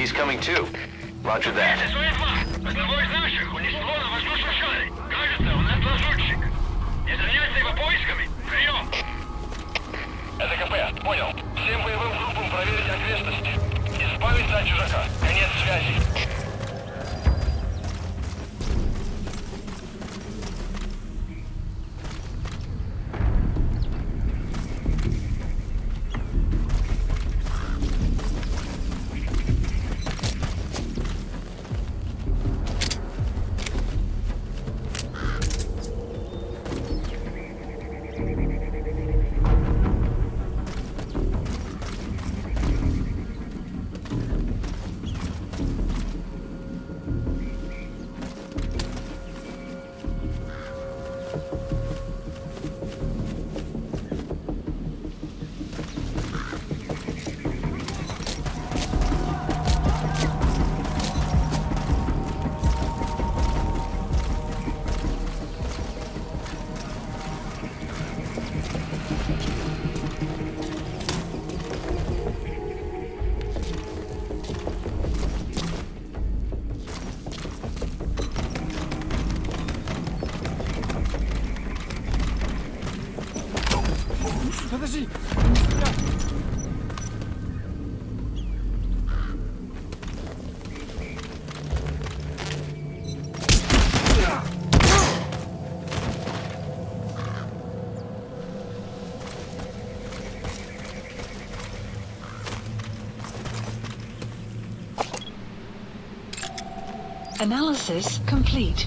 He's coming too. Roger that. СО-2! Одного из наших унесло на воздушном шаре. Кажется, у нас лазутчик. Не заняться его поисками? Прием! Это КП, понял. Всем боевым группам проверить окрестности. Избавиться от чужака. Конец связи. Analysis complete.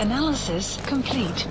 Analysis complete.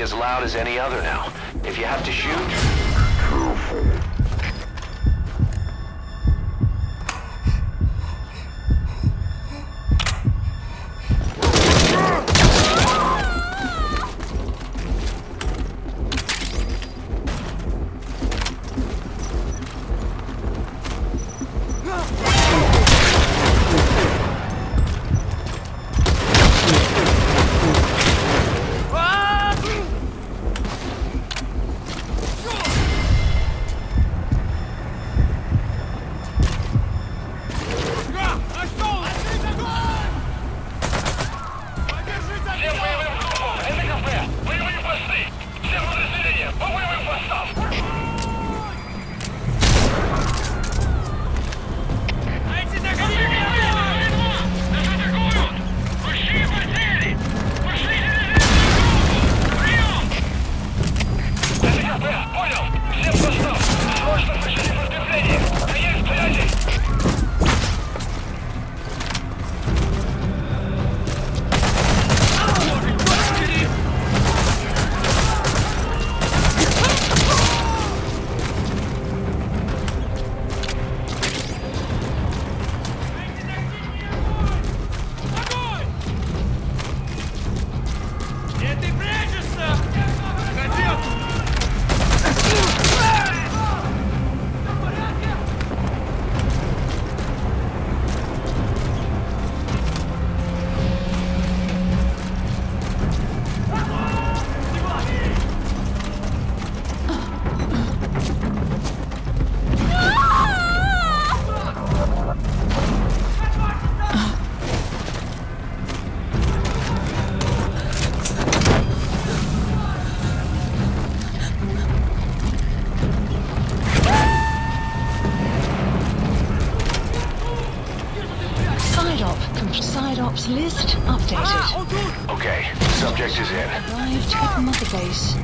as loud as any other now. If you have to shoot... Careful. list updated. Okay, subject is in. Arrived at mother base.